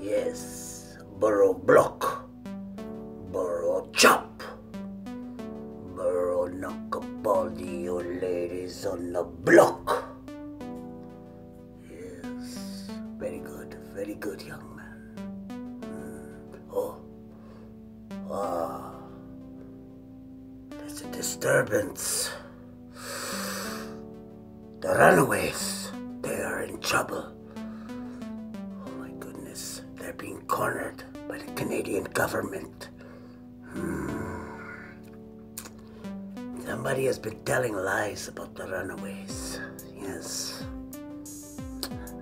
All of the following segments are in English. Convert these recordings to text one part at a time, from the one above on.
Yes, Burrow Block, Burrow Chop, Burrow knock up all the old ladies on the block. Yes, very good, very good, young man. Mm. Oh, ah, there's a disturbance. The runaways, they are in trouble. They're being cornered by the Canadian government. Hmm. Somebody has been telling lies about the runaways. Yes.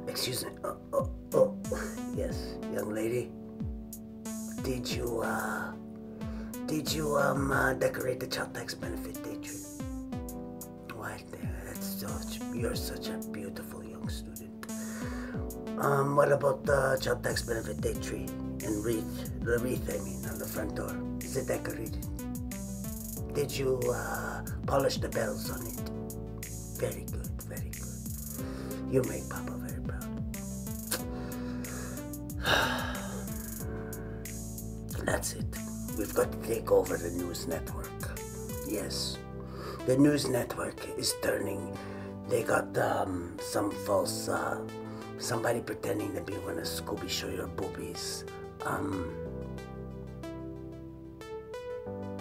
Excuse me. Oh, oh, oh. Yes, young lady. Did you, uh, did you, um, uh, decorate the child tax benefit day tree? Why, that's such, you're such a beautiful young student. Um, what about the child tax benefit tree and wreath? The wreath, I mean, on the front door. Is it decorated? Did you uh, polish the bells on it? Very good, very good. You make Papa very proud. That's it. We've got to take over the news network. Yes. The news network is turning. They got um, some false, uh, somebody pretending to be one of Scooby Show Your Boobies. Um,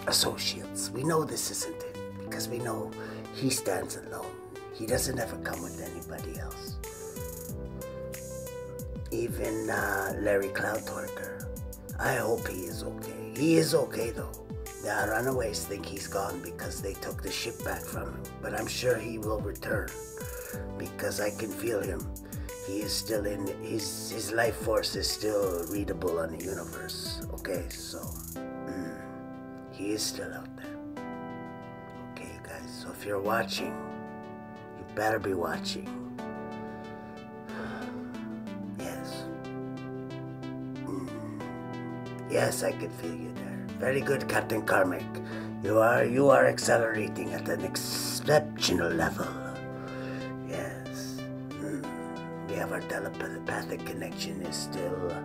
associates. We know this isn't it because we know he stands alone. He doesn't ever come with anybody else. Even uh, Larry Cloudtorker. I hope he is okay. He is okay though. The runaways think he's gone because they took the ship back from him, but I'm sure he will return because I can feel him. He is still in his his life force is still readable on the universe. Okay, so mm, he is still out there. Okay, guys. So if you're watching, you better be watching. Yes. Mm. Yes, I can feel you there. Very good, Captain Karmic. You are you are accelerating at an exceptional level. Have our telepathic connection is still uh,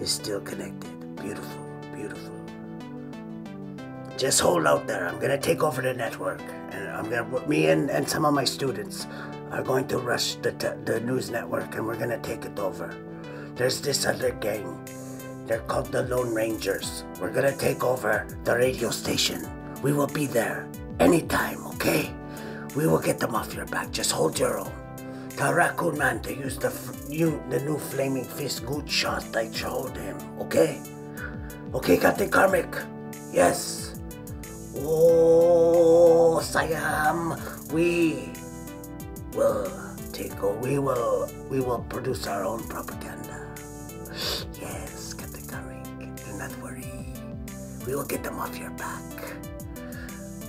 is still connected. Beautiful, beautiful. Just hold out there. I'm gonna take over the network, and I'm gonna me and, and some of my students are going to rush the the news network, and we're gonna take it over. There's this other gang. They're called the Lone Rangers. We're gonna take over the radio station. We will be there anytime, okay? We will get them off your back. Just hold your own. Raccoon Man to use the the new flaming fist good shot I showed him, okay? Okay, Captain Karmic. Yes. Oh, Siam, we will take over. We will we will produce our own propaganda. Yes, Captain Karmic. Do not worry. We will get them off your back.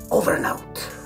Over and out.